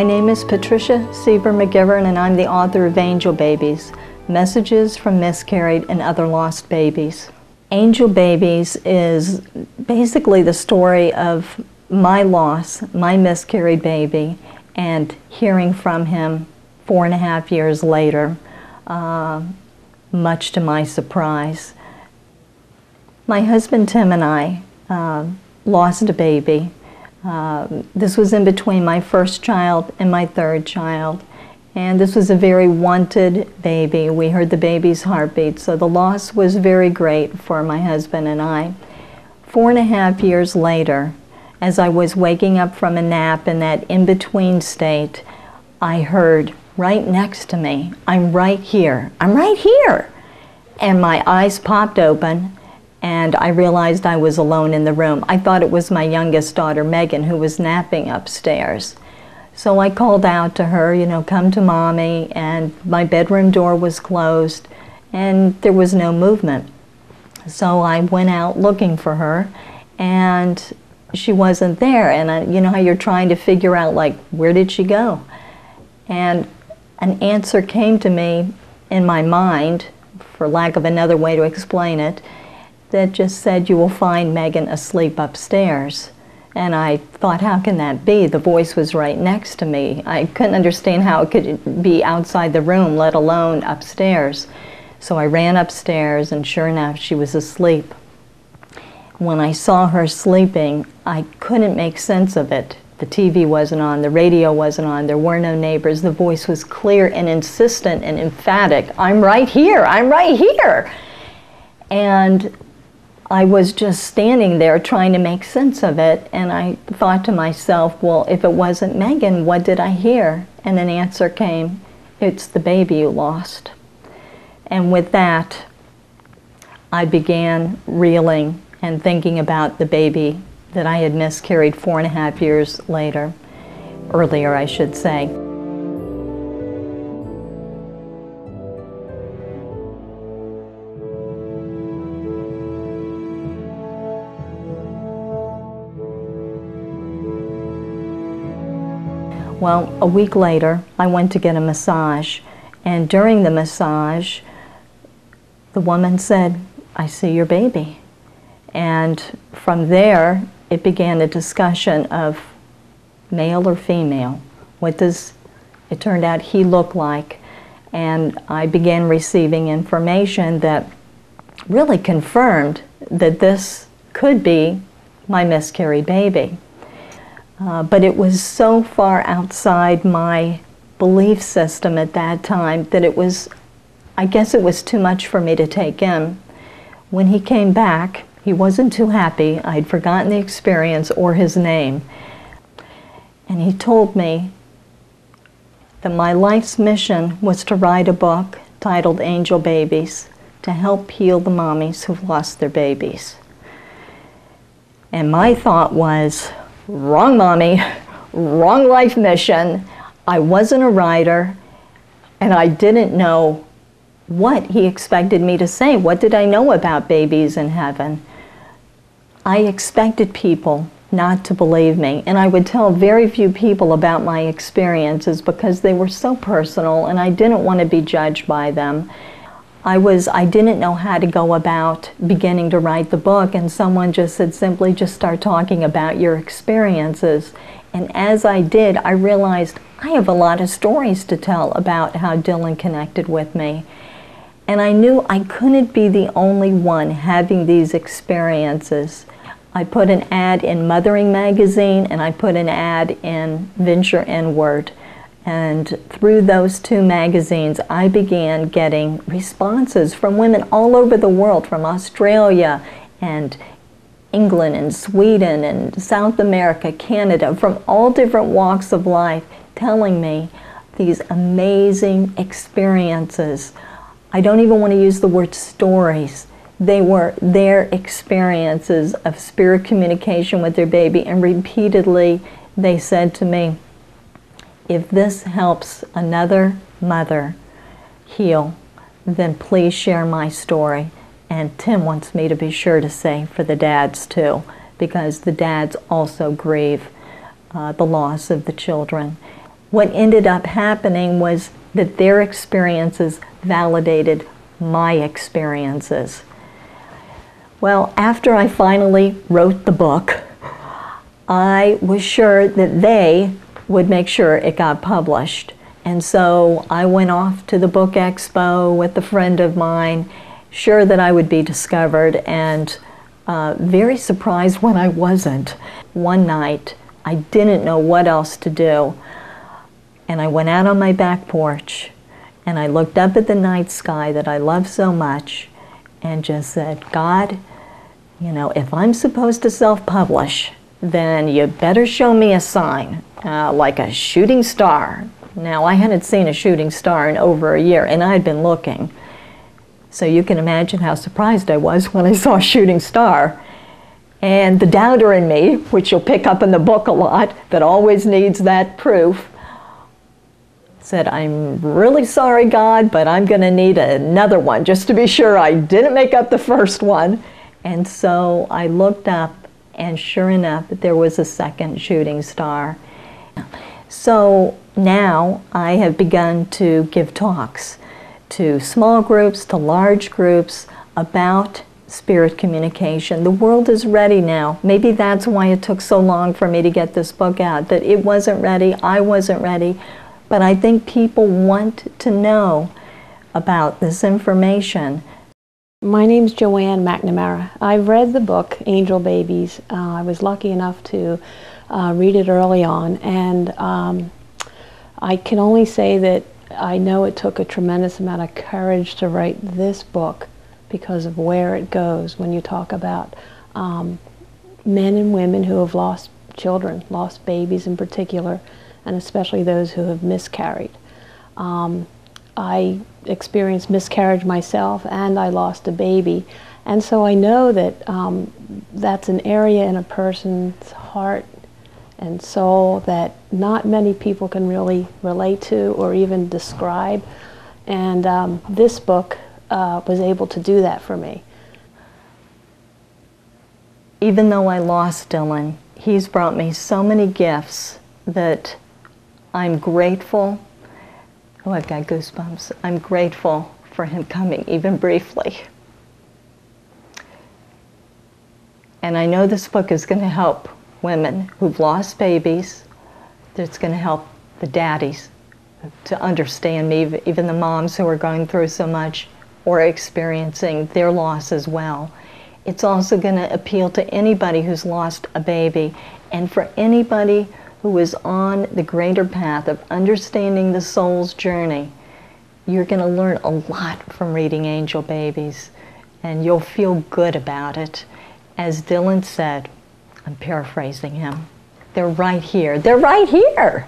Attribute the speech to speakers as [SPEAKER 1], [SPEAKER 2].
[SPEAKER 1] My name is Patricia Seaver McGivern, and I'm the author of Angel Babies Messages from Miscarried and Other Lost Babies. Angel Babies is basically the story of my loss, my miscarried baby, and hearing from him four and a half years later, uh, much to my surprise. My husband Tim and I uh, lost a baby um, this was in between my first child and my third child. And this was a very wanted baby. We heard the baby's heartbeat, so the loss was very great for my husband and I. Four and a half years later, as I was waking up from a nap in that in between state, I heard right next to me, I'm right here, I'm right here. And my eyes popped open and I realized I was alone in the room. I thought it was my youngest daughter, Megan, who was napping upstairs. So I called out to her, you know, come to mommy, and my bedroom door was closed, and there was no movement. So I went out looking for her, and she wasn't there. And I, you know how you're trying to figure out, like, where did she go? And an answer came to me in my mind, for lack of another way to explain it that just said, You will find Megan asleep upstairs. And I thought, How can that be? The voice was right next to me. I couldn't understand how it could be outside the room, let alone upstairs. So I ran upstairs, and sure enough, she was asleep. When I saw her sleeping, I couldn't make sense of it. The TV wasn't on, the radio wasn't on, there were no neighbors. The voice was clear and insistent and emphatic I'm right here, I'm right here. And I was just standing there trying to make sense of it, and I thought to myself, well, if it wasn't Megan, what did I hear? And an answer came, it's the baby you lost. And with that, I began reeling and thinking about the baby that I had miscarried four and a half years later, earlier, I should say. Well, a week later, I went to get a massage, and during the massage, the woman said, I see your baby. And from there, it began a discussion of male or female. What does it turned out he looked like? And I began receiving information that really confirmed that this could be my miscarried baby. Uh, but it was so far outside my belief system at that time that it was, I guess it was too much for me to take in. When he came back, he wasn't too happy. I'd forgotten the experience or his name. And he told me that my life's mission was to write a book titled Angel Babies to help heal the mommies who've lost their babies. And my thought was, wrong mommy, wrong life mission. I wasn't a writer, and I didn't know what he expected me to say. What did I know about babies in heaven? I expected people not to believe me, and I would tell very few people about my experiences because they were so personal and I didn't want to be judged by them. I was I didn't know how to go about beginning to write the book and someone just said simply just start talking about your experiences. And as I did I realized I have a lot of stories to tell about how Dylan connected with me. And I knew I couldn't be the only one having these experiences. I put an ad in Mothering Magazine and I put an ad in Venture Inward and through those two magazines, I began getting responses from women all over the world, from Australia and England and Sweden and South America, Canada, from all different walks of life, telling me these amazing experiences. I don't even want to use the word stories. They were their experiences of spirit communication with their baby, and repeatedly they said to me, if this helps another mother heal, then please share my story. And Tim wants me to be sure to say for the dads too, because the dads also grieve uh, the loss of the children. what ended up happening was that their experiences validated my experiences. Well, after I finally wrote the book, I was sure that they would make sure it got published. And so I went off to the book expo with a friend of mine, sure that I would be discovered, and uh, very surprised when I wasn't. One night, I didn't know what else to do. And I went out on my back porch and I looked up at the night sky that I love so much and just said, God, you know, if I'm supposed to self publish, then you better show me a sign, uh, like a shooting star. Now, I hadn't seen a shooting star in over a year, and I had been looking. So you can imagine how surprised I was when I saw a shooting star. And the doubter in me, which you'll pick up in the book a lot, that always needs that proof, said, I'm really sorry, God, but I'm going to need another one just to be sure I didn't make up the first one. And so I looked up, and sure enough, there was a second shooting star. So now I have begun to give talks to small groups, to large groups about spirit communication. The world is ready now. Maybe that's why it took so long for me to get this book out, that it wasn't ready, I wasn't ready, but I think people want to know about this information.
[SPEAKER 2] My name is Joanne McNamara. I've read the book Angel Babies. Uh, I was lucky enough to uh, read it early on, and um, I can only say that I know it took a tremendous amount of courage to write this book because of where it goes when you talk about um, men and women who have lost children, lost babies in particular, and especially those who have miscarried. Um, I experienced miscarriage myself and I lost a baby. And so I know that um, that's an area in a person's heart and soul that not many people can really relate to or even describe. And um, this book uh, was able to do that for me.
[SPEAKER 1] Even though I lost Dylan, he's brought me so many gifts that I'm grateful. Oh, I've got goosebumps. I'm grateful for him coming, even briefly. And I know this book is going to help women who've lost babies. It's going to help the daddies to understand me, even the moms who are going through so much or experiencing their loss as well. It's also going to appeal to anybody who's lost a baby and for anybody who is on the greater path of understanding the soul's journey, you're going to learn a lot from reading Angel Babies, and you'll feel good about it. As Dylan said, I'm paraphrasing him, they're right here. They're right here.